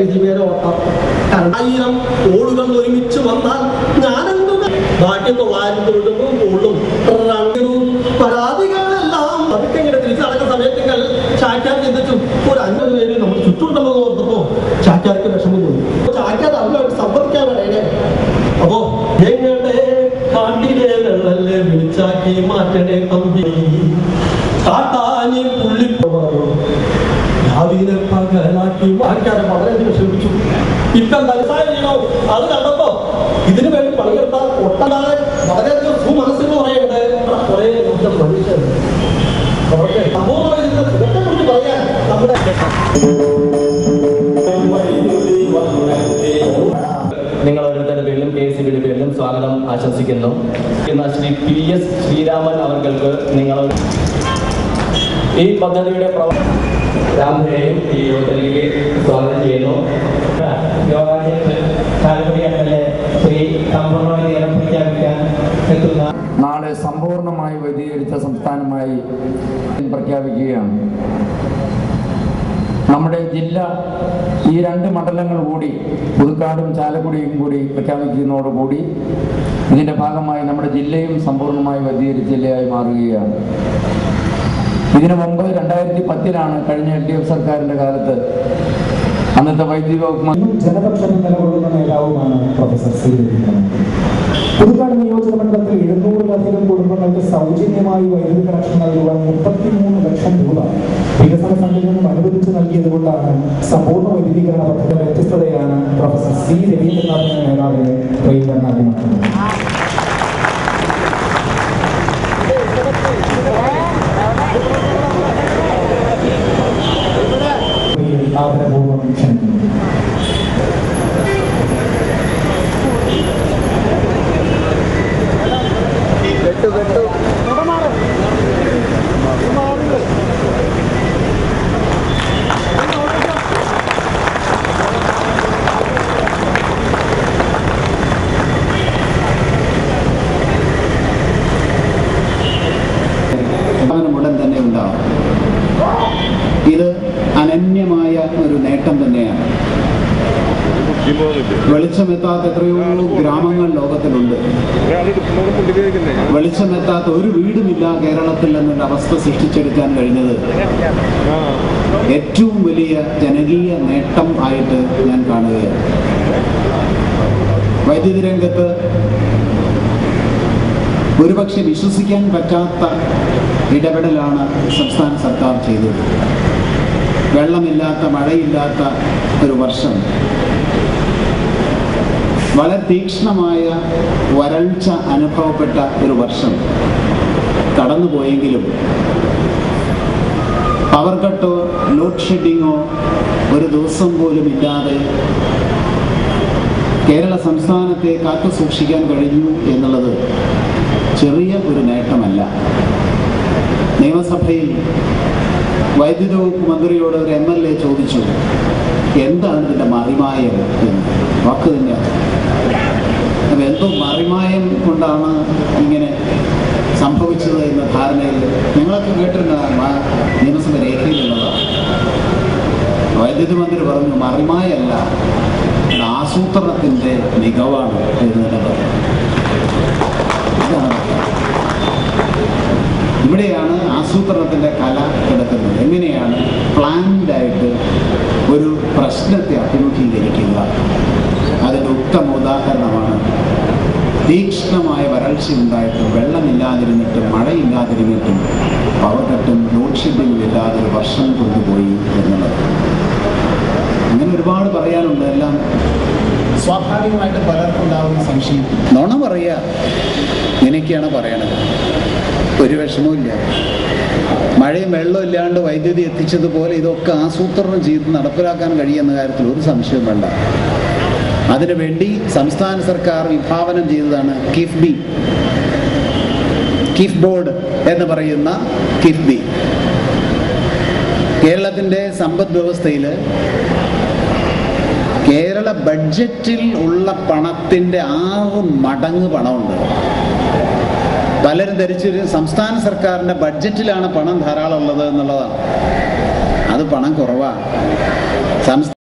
കൈജിമേരെ ഓട്ടം ആയിരം ഓടുകൾ ഒരുമിച്ച് വന്നാൽ ഞാനെന്തു ബാക്കി തൊള്ളായിരത്തി തൊണ്ണൂറും കൂടുതലും റണ്ണിനും പരാതികളെല്ലാം അതൊക്കെ ഇങ്ങനെ തിരിച്ചു നടക്കുന്ന സമയത്തുകൾ ചാറ്റാർ ചിന്തിച്ചു ഒരു അൻപത് പേര് നമ്മൾ ചുറ്റുണ്ടല്ലോ എന്ന് ഓർത്തപ്പോ ചാറ്റാർക്ക് വിഷമം തോന്നി. ചാറ്റാർ അവരുമായിട്ട് സംവദിക്കാൻ പറയണേ അപ്പോ എങ്ങനെ കാട്ടിലെ വെള്ളല്ലേ വിളിച്ചാക്കി മാറ്റണേ തമ്പി കാട്ടാനി പുള്ളിപ്പോവാറോ രാവിലെ പകലാക്കി മാറ്റാൻ വളരെ മനസ്സിലായോ അത് കണ്ടപ്പോ ഇതിനു വേണ്ടി പണിയെടുത്താൽ ഒട്ടനാളെ വളരെയധികം സുമനസ്സിന് പറയണ്ടേ കുറെ അവർക്ക് പറയാൻ നമ്മുടെ നിങ്ങൾ ഓരോരുത്തരുടെ പേരിലും കെ സി ബിയുടെ പേരിലും സ്വാഗതം ആശംസിക്കുന്നു. എന്നാൽ ശ്രീ പി എസ് ശ്രീരാമൻ അവർക്ക് നിങ്ങൾ ഈ പദ്ധതിയുടെ പ്രവർത്തനം രാമനെയും ഈ യോഗത്തിലേക്ക് സ്വാഗതം ചെയ്യുന്നു. ശ്രീ പ്രഖ്യാപിക്കാൻ നാളെ സമ്പൂർണമായി വൈദ്യീകരിച്ച സംസ്ഥാനമായി പ്രഖ്യാപിക്കുകയാണ്. നമ്മുടെ ജില്ല ഈ രണ്ട് മണ്ഡലങ്ങൾ കൂടി പുതുക്കാടും ചാലക്കുടിയും കൂടി പ്രഖ്യാപിക്കുന്നതോടുകൂടി ഇതിന്റെ ഭാഗമായി നമ്മുടെ ജില്ലയും സമ്പൂർണമായി വൈദ്യീകരിച്ച ജില്ലയായി മാറുകയാണ്. ഇതിനു മുമ്പ് രണ്ടായിരത്തി പത്തിലാണ് കഴിഞ്ഞ എൽ ഡി എഫ് സർക്കാരിന്റെ കാലത്ത് അന്നത്തെ വൈദ്യുതി വകുപ്പ് ജനപക്ഷം നിലകൊള്ളുന്ന നേതാവുമാണ് പ്രൊഫസർ പുതുക്കാട് നിയോജക മണ്ഡലത്തിൽ എഴുന്നൂറിലധികം കുടുംബങ്ങൾക്ക് സൗജന്യമായി വൈദ്യുതി കണക്ഷൻ നൽകുവാൻ മുപ്പത്തിമൂന്ന് ലക്ഷം രൂപ വികസന ഫണ്ടിൽ നിന്നും അനുവദിച്ചു സമ്പൂർണ വൈദ്യുതീകരണ പദ്ധതിയുടെ വ്യത്യസ്തതയാണ് പ്രൊഫസർ സി. രവീന്ദ്രനാഥ് എന്ന നേതാവിനെ പ്രയോജനാഭിമാക്കുന്നത് ആദരപൂർവം വെളിച്ചമെത്താത്ത എത്രയോ ഗ്രാമങ്ങൾ ലോകത്തിലുണ്ട്. വെളിച്ചമെത്താത്ത ഒരു വീടുമില്ല കേരളത്തിൽ എന്നൊരു അവസ്ഥ സൃഷ്ടിച്ചെടുക്കാൻ കഴിഞ്ഞത്. ഏറ്റവും വലിയ ജനകീയ നേട്ടം ആയിട്ട് ഞാൻ കാണുകയാണ്. വൈദ്യുതി രംഗത്ത് ഒരുപക്ഷെ വിശ്വസിക്കാൻ പറ്റാത്ത ഇടപെടലാണ് സംസ്ഥാന സർക്കാർ ചെയ്തത്. വെള്ളമില്ലാത്ത മഴയില്ലാത്ത ഒരു വർഷം. വളരെ തീക്ഷ്ണമായ വരൾച്ച അനുഭവപ്പെട്ട ഒരു വർഷം കടന്നുപോയെങ്കിലും പവർ കട്ടോ ലോഡ് ഷെഡിങ്ങോ ഒരു ദിവസം പോലും ഇല്ലാതെ കേരള സംസ്ഥാനത്തെ കാത്തു സൂക്ഷിക്കാൻ കഴിഞ്ഞു എന്നുള്ളത് ചെറിയ ഒരു നേട്ടമല്ല. നിയമസഭയിൽ വൈദ്യുത വകുപ്പ് മന്ത്രിയോട് ഒരു എം എൽ എ ചോദിച്ചു എന്താണ് ഇതിന്റെ മറിമായം എന്ന്? വാക്ക് തന്നെ. അപ്പം എന്തോ മറിമായം കൊണ്ടാണ് ഇങ്ങനെ സംഭവിച്ചത് എന്ന ധാരണയിൽ നിങ്ങളൊക്കെ കേട്ടിട്ടുണ്ടാകും ആ നിയമസഭ രേഖയിലുള്ളതാണ് വൈദ്യുതി മന്ത്രി പറഞ്ഞു മറിമായല്ല ആസൂത്രണത്തിന്റെ മികവാണ് എന്ന് ഇവിടെയാണ് ആസൂത്രണത്തിന്റെ കല കിടക്കുന്നത് എങ്ങനെയാണ് പ്ലാൻഡ് ആയിട്ട് ഒരു പ്രശ്നത്തെ അഭിമുഖീകരിക്കുക. അതിന്റെ ഉത്തമ ഉദാഹരണമാണ്. തീക്ഷ്ണമായ വരൾച്ച ഉണ്ടായിട്ടും വെള്ളമില്ലാതിരുന്നിട്ടും മഴയില്ലാതിരുന്നിട്ടും പവർ കട്ടും ലോഡ് ഷെഡിങ്ങും ഇല്ലാതെ ഒരു വർഷം കൊണ്ടുപോയി എന്നുള്ളത്. അങ്ങനെ ഒരുപാട് പറയാനുണ്ട് എല്ലാം സ്വാഭാവികമായിട്ട് പലർക്കുണ്ടാവുന്ന സംശയം. നോണ പറയുക ഇങ്ങനെയൊക്കെയാണ് പറയണത്. ഒരു വിഷമവുമില്ല. മഴയും വെള്ളവും ഇല്ലാണ്ട് വൈദ്യുതി എത്തിച്ചതുപോലെ ഇതൊക്കെ ആസൂത്രണം ചെയ്ത് നടപ്പിലാക്കാൻ കഴിയുന്ന കാര്യത്തിൽ ഒരു സംശയവും വേണ്ട. അതിനുവേണ്ടി സംസ്ഥാന സർക്കാർ വിഭാവനം ചെയ്തതാണ് കിഫ്ബി കിഫ് ബോർഡ് എന്ന് പറയുന്ന കിഫ്ബി കേരളത്തിന്റെ സമ്പദ് വ്യവസ്ഥയിൽ കേരള ബഡ്ജറ്റിൽ ഉള്ള പണത്തിന്റെ ആറ് മടങ്ങ് പണമുണ്ട്. പലരും ധരിച്ചൊരു സംസ്ഥാന സർക്കാരിന്റെ ബഡ്ജറ്റിലാണ് പണം ധാരാളം ഉള്ളത് എന്നുള്ളതാണ്. അത് പണം കുറവാണ് സംസ്ഥാന